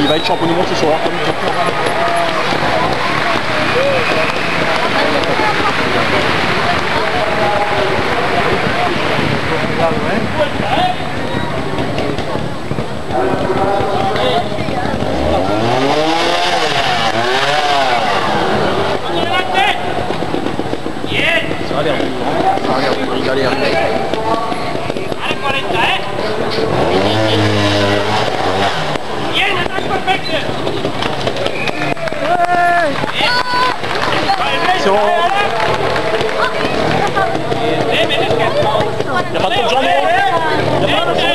Il va être champion du monde ce soir. 左やって。Zo. Je gaat op zonne. Je gaat op zonne.